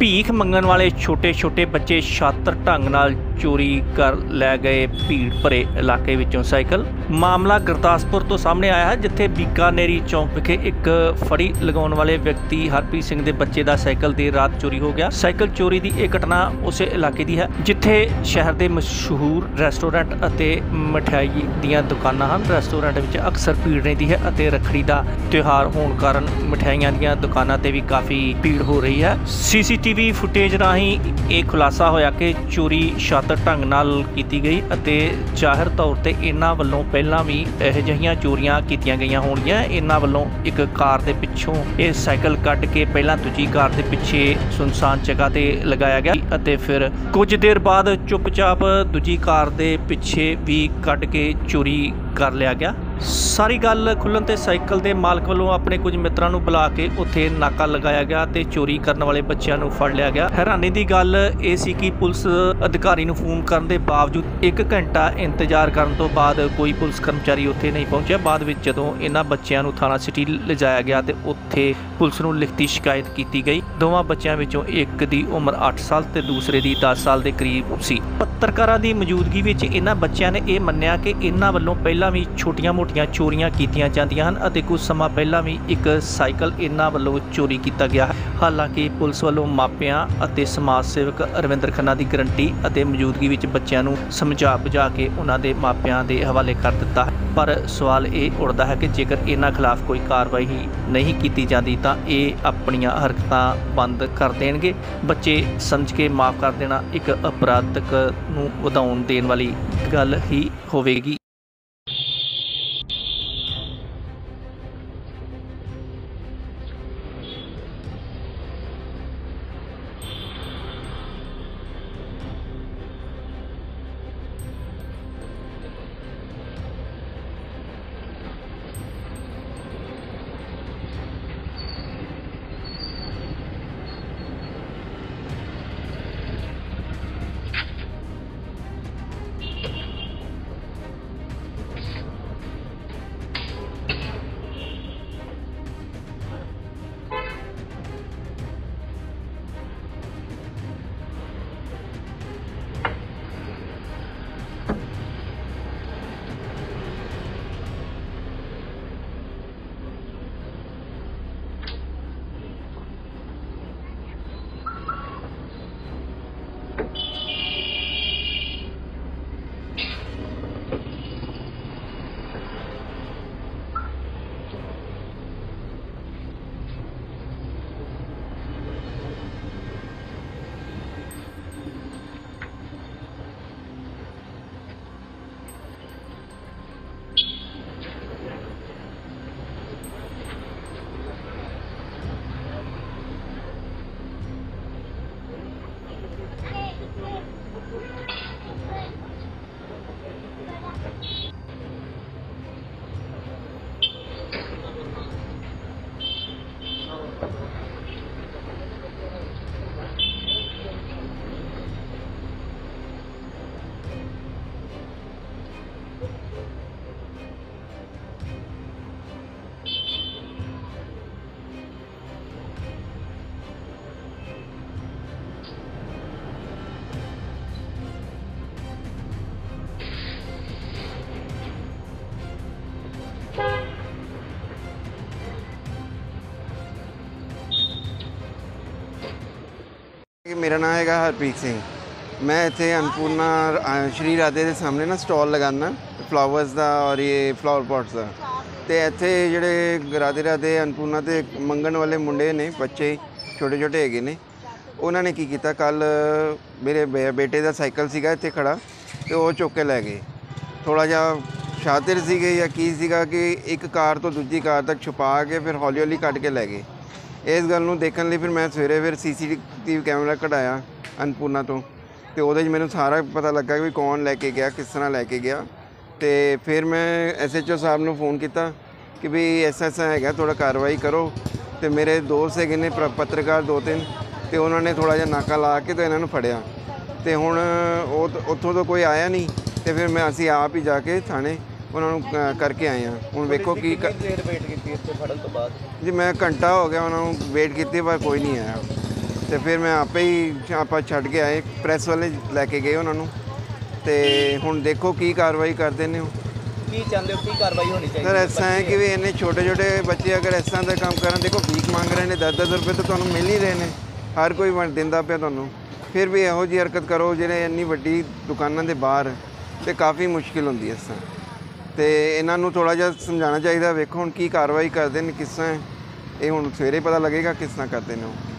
ਭੀਖ ਮੰਗਣ ਵਾਲੇ ਛੋਟੇ-ਛੋਟੇ ਬੱਚੇ ਛਾਤਰ ਢੰਗ ਨਾਲ ਚੋਰੀ ਕਰ ਲੈ ਗਏ। ਭੀੜ ਭਰੇ ਇਲਾਕੇ ਵਿੱਚੋਂ ਸਾਈਕਲ। ਮਾਮਲਾ ਗੁਰਦਾਸਪੁਰ ਤੋਂ ਸਾਹਮਣੇ ਆਇਆ ਹੈ, ਜਿੱਥੇ ਬੀਕਾਨੇਰੀ ਚੌਂਕ ਵਿਖੇ ਇੱਕ ਫੜੀ ਲਗਾਉਣ ਵਾਲੇ ਵਿਅਕਤੀ ਹਰਪ੍ਰੀਤ ਸਿੰਘ ਦੇ ਬੱਚੇ ਦਾ ਸਾਈਕਲ ਦੇਰ ਰਾਤ ਚੋਰੀ ਹੋ ਗਿਆ। ਸਾਈਕਲ ਚੋਰੀ ਦੀ ਇਹ ਘਟਨਾ ਉਸੇ ਇਲਾਕੇ ਦੀ ਹੈ, ਜਿੱਥੇ ਸ਼ਹਿਰ ਦੇ ਮਸ਼ਹੂਰ ਰੈਸਟੋਰੈਂਟ ਅਤੇ ਮਠਿਆਈ ਦੀਆਂ ਦੁਕਾਨਾਂ ਹਨ। ਰੈਸਟੋਰੈਂਟ ਵਿੱਚ ਅਕਸਰ ਭੀੜ ਰਹਿੰਦੀ ਹੈ ਅਤੇ ਰੱਖੜੀ ਦਾ ਤਿਉਹਾਰ ਹੋਣ ਕਾਰਨ ਮਠਿਆਈਆਂ ਦੀਆਂ ਦੁਕਾਨਾਂ ਤੇ ਵੀ ਕਾਫੀ ਭੀੜ ਹੋ ਰਹੀ ਹੈ। ਸੀਸੀਟੀਵੀ ਫੁਟੇਜ ਰਾਹੀਂ ਇਹ ਖੁਲਾਸਾ ਹੋਇਆ ਕਿ ਚੋਰੀ ਸ਼ਾਤਰ ਢੰਗ ਨਾਲ ਕੀਤੀ ਗਈ ਅਤੇ ਜ਼ਾਹਿਰ ਤੌਰ ਤੇ ਇਹਨਾਂ ਵੱਲੋਂ ਪਹਿਲਾਂ ਵੀ ਇਹੋ ਜਿਹੀਆਂ ਚੋਰੀਆਂ ਕੀਤੀਆਂ ਗਈਆਂ ਹੋਣਗੀਆਂ। ਇਹਨਾਂ ਵੱਲੋਂ ਇੱਕ ਕਾਰ ਦੇ ਪਿੱਛੋਂ ਇਹ ਸਾਈਕਲ ਕੱਢ ਕੇ ਪਹਿਲਾਂ ਦੂਜੀ ਕਾਰ ਦੇ ਪਿੱਛੇ ਸੁਨਸਾਨ ਜਗ੍ਹਾ ਤੇ ਲਗਾਇਆ ਗਿਆ ਅਤੇ ਫਿਰ ਕੁਝ ਦੇਰ ਬਾਅਦ ਚੁੱਪਚਾਪ ਦੂਜੀ ਕਾਰ ਦੇ ਪਿੱਛੇ ਵੀ ਕੱਢ ਕੇ ਚੋਰੀ ਕਰ ਲਿਆ ਗਿਆ। ਸਾਰੀ ਗੱਲ ਖੁੱਲਣ ਤੇ ਸਾਈਕਲ ਦੇ ਮਾਲਕ ਵੱਲੋਂ ਆਪਣੇ ਕੁਝ ਮਿੱਤਰਾਂ ਨੂੰ ਬੁਲਾ ਕੇ ਉੱਥੇ ਨਾਕਾ ਲਗਾਇਆ ਗਿਆ ਤੇ ਚੋਰੀ ਕਰਨ ਵਾਲੇ ਬੱਚਿਆਂ ਨੂੰ ਫੜ ਲਿਆ ਗਿਆ। ਹੈਰਾਨੀ ਦੀ ਗੱਲ ਇਹ ਸੀ ਕਿ ਪੁਲਿਸ ਅਧਿਕਾਰੀ ਨੂੰ ਫੋਨ ਕਰਨ ਦੇ ਬਾਵਜੂਦ 1 ਘੰਟਾ ਇੰਤਜ਼ਾਰ ਕਰਨ ਤੋਂ ਬਾਅਦ ਕੋਈ ਪੁਲਿਸ ਕਰਮਚਾਰੀ ਉੱਥੇ ਨਹੀਂ ਪਹੁੰਚਿਆ। ਬਾਅਦ ਵਿੱਚ ਜਦੋਂ ਇਹਨਾਂ ਬੱਚਿਆਂ ਨੂੰ ਥਾਣਾ ਸਿਟੀ ਲਿਜਾਇਆ ਗਿਆ ਤੇ ਉੱਥੇ ਪੁਲਿਸ ਨੂੰ ਲਿਖਤੀ ਸ਼ਿਕਾਇਤ ਕੀਤੀ ਗਈ। ਦੋਵਾਂ ਬੱਚਿਆਂ ਵਿੱਚੋਂ ਇੱਕ ਦੀ ਉਮਰ 8 ਸਾਲ ਤੇ ਦੂਸਰੇ ਦੀ 10 ਸਾਲ ਦੇ ਕਰੀਬ ਸੀ। ਪੱਤਰਕਾਰਾਂ ਦੀ ਮੌਜੂਦਗੀ ਵਿੱਚ ਇਹਨਾਂ ਬੱਚਿਆਂ ਨੇ ਇਹ ਮੰਨਿਆ ਕਿ ਇਹਨਾਂ ਵੱਲੋਂ ਪਹਿਲਾਂ ਵੀ ਛੋਟੀਆਂ ਛੋਟੀਆਂ-ਮੋਟੀਆਂ ਚੋਰੀਆਂ ਕੀਤੀਆਂ ਜਾਂਦੀਆਂ ਹਨ ਅਤੇ ਕੁਝ ਸਮਾਂ ਪਹਿਲਾਂ ਵੀ ਇੱਕ ਸਾਈਕਲ ਇਹਨਾਂ ਵੱਲੋਂ ਚੋਰੀ ਕੀਤਾ ਗਿਆ ਹਾਲਾਂਕਿ ਪੁਲਿਸ ਵੱਲੋਂ ਮਾਪਿਆਂ ਅਤੇ ਸਮਾਜ ਸੇਵਕ ਅਰਵਿੰਦਰ ਖੰਨਾ ਦੀ ਗਰੰਟੀ ਅਤੇ ਮੌਜੂਦਗੀ ਵਿੱਚ ਬੱਚਿਆਂ ਨੂੰ ਸਮਝਾ ਬੁਝਾ ਕੇ ਉਹਨਾਂ ਦੇ ਮਾਪਿਆਂ ਦੇ ਹਵਾਲੇ ਕਰ ਦਿੱਤਾ ਪਰ ਸਵਾਲ ਇਹ ਉੱਠਦਾ ਹੈ ਕਿ ਜੇਕਰ ਇਹਨਾਂ ਖਿਲਾਫ ਕੋਈ ਕਾਰਵਾਈ ਨਹੀਂ ਕੀਤੀ ਜਾਂਦੀ ਤਾਂ ਇਹ ਆਪਣੀਆਂ ਹਰਕਤਾਂ ਬੰਦ ਕਰ ਦੇਣਗੇ। ਬੱਚੇ ਸਮਝ ਕੇ ਮਾਫ ਕਰ ਦੇਣਾ ਇੱਕ ਅਪਰਾਧਕ ਨੂੰ ਵਧਾਉਣ ਦੇਣ ਵਾਲੀ ਗੱਲ ਹੀ ਹੋਵੇਗੀ। ਮੇਰਾ ਨਾਮ ਹੈਗਾ ਹਰਪ੍ਰੀਤ ਸਿੰਘ। ਮੈਂ ਇੱਥੇ ਅਨਪੂਰਨਾ ਸ਼੍ਰੀ ਰਾਧੇ ਦੇ ਸਾਹਮਣੇ ਨਾ ਸਟਾਲ ਲਗਾਉਣਾ ਫਲਾਵਰਸ ਦਾ ਔਰ ਇਹ ਫਲਾਵਰ ਪੋਟਸ ਦਾ। ਤੇ ਇੱਥੇ ਜਿਹੜੇ ਰਾਧੇ ਰਾਧੇ ਅਨਪੂਰਨਾ ਤੇ ਮੰਗਣ ਵਾਲੇ ਮੁੰਡੇ ਨੇ, ਬੱਚੇ ਛੋਟੇ ਛੋਟੇ ਹੈਗੇ ਨੇ, ਉਹਨਾਂ ਨੇ ਕੀ ਕੀਤਾ, ਕੱਲ ਮੇਰੇ ਬੇ- ਬੇਟੇ ਦਾ ਸਾਈਕਲ ਸੀਗਾ ਇੱਥੇ ਖੜਾ ਤੇ ਉਹ ਚੁੱਕ ਕੇ ਲੈ ਗਏ। ਥੋੜਾ ਜਿਹਾ ਸ਼ਾਤਿਰ ਸੀਗੇ ਜਾਂ ਕੀ ਸੀਗਾ ਕਿ ਇੱਕ ਕਾਰ ਤੋਂ ਦੂਜੀ ਕਾਰ ਤੱਕ ਛੁਪਾ ਕੇ ਫਿਰ ਹੌਲੀ ਹੌਲੀ ਕੱਢ ਕੇ ਲੈ ਗਏ। ਇਸ ਗੱਲ ਨੂੰ ਦੇਖਣ ਲਈ ਫਿਰ ਮੈਂ ਸਵੇਰੇ ਫਿਰ ਸੀਸੀਟੀਵੀ ਕੈਮਰਾ ਕਢਾਇਆ ਅਨਪੂਰਨਾ ਤੋਂ ਤੇ ਉਹਦੇ 'ਚ ਮੈਨੂੰ ਸਾਰਾ ਪਤਾ ਲੱਗਾ ਕਿ ਵੀ ਕੌਣ ਲੈ ਕੇ ਗਿਆ, ਕਿਸ ਤਰ੍ਹਾਂ ਲੈ ਕੇ ਗਿਆ। ਤੇ ਫਿਰ ਮੈਂ ਐਸਐਚਓ ਸਾਹਿਬ ਨੂੰ ਫੋਨ ਕੀਤਾ ਕਿ ਵੀ ਐਸਾ ਐਸਾ ਹੈਗਾ ਥੋੜਾ ਕਾਰਵਾਈ ਕਰੋ। ਤੇ ਮੇਰੇ ਦੋਸਤ ਹੈਗੇ ਨੇ ਪੱਤਰਕਾਰ ਦੋ ਤਿੰਨ ਤੇ ਉਹਨਾਂ ਨੇ ਥੋੜਾ ਜਿਹਾ ਨਾਕਾ ਲਾ ਕੇ ਤੇ ਇਹਨਾਂ ਨੂੰ ਫੜਿਆ। ਤੇ ਹੁਣ ਉਹ ਉੱਥੋਂ ਤੋਂ ਕੋਈ ਆਇਆ ਨਹੀਂ ਤੇ ਫਿਰ ਮੈਂ ਅਸੀਂ ਆਪ ਹੀ ਜਾ ਕੇ ਥਾਣੇ ਉਹਨਾਂ ਨੂੰ ਅ, ਕਰਕੇ ਆਏ ਹਾਂ। ਹੁਣ ਵੇਖੋ ਕੀ ਕ- ਦੇਰ ਵੇਟ ਕੀਤੀ ਇੱਥੇ ਫੜਨ ਤੋਂ ਬਾਅਦ? ਜੀ ਮੈਂ ਘੰਟਾ ਹੋ ਗਿਆ ਉਹਨਾਂ ਨੂੰ ਵੇਟ ਕੀਤੀ ਪਰ ਕੋਈ ਨਹੀਂ ਆਇਆ। ਤੇ ਫਿਰ ਮੈਂ ਆਪੇ ਹੀ ਆਪਾਂ ਛੱਡ ਕੇ ਆਏ ਪ੍ਰੈਸ ਵਾਲੇ ਲੈ ਕੇ ਗਏ ਉਹਨਾਂ ਨੂੰ। ਤੇ ਹੁਣ ਦੇਖੋ ਕੀ ਕਾਰਵਾਈ ਕਰਦੇ ਨੇ ਉਹ। ਕੀ ਚਾਹੁੰਦੇ ਹੋ ਕੀ ਕਾਰਵਾਈ ਹੋਣੀ ਚਾਹੀਦੀ ਸਰ? ਐਸਾ ਹੈ ਕਿ ਵੀ ਇੰਨੇ ਛੋਟੇ ਛੋਟੇ ਬੱਚੇ ਅਗਰ ਇਸ ਤਰ੍ਹਾਂ ਦਾ ਕੰਮ ਕਰਨ ਦੇਖੋ ਭੀਖ ਮੰਗ ਰਹੇ ਨੇ 10-10 ਰੁਪਏ ਤਾਂ ਤੁਹਾਨੂੰ ਮਿਲ ਹੀ ਰਹੇ ਨੇ। ਹਰ ਕੋਈ ਵੰਡ ਦਿੰਦਾ ਪਿਆ ਤੁਹਾਨੂੰ। ਫਿਰ ਵੀ ਇਹੋ ਜਿਹੀ ਹਰਕਤ ਕਰੋ ਜਿਹੜੇ ਇੰਨੀ ਵੱਡੀ ਦੁਕਾਨਾਂ ਦੇ ਬਾਹਰ ਤੇ ਕਾਫੀ ਮੁਸ਼ਕਿਲ ਹੁੰਦੀ ਹੈ ਇਸ ਤਰ੍ਹਾਂ। ਤੇ ਇਹਨਾਂ ਨੂੰ ਥੋੜਾ ਜਿਹਾ ਸਮਝਾਉਣਾ ਚਾਹੀਦਾ, ਵੇਖੋ ਹੁਣ ਕੀ ਕਾਰਵਾਈ ਕਰਦੇ ਨੇ, ਕਿਸ ਤਰ੍ਹਾਂ ਇਹ ਹੁਣ ਸਵੇਰੇ ਪਤਾ ਲੱਗੇਗਾ ਕਿਸ ਤਰ੍ਹਾਂ ਕਰਦੇ ਨੇ ਉਹ।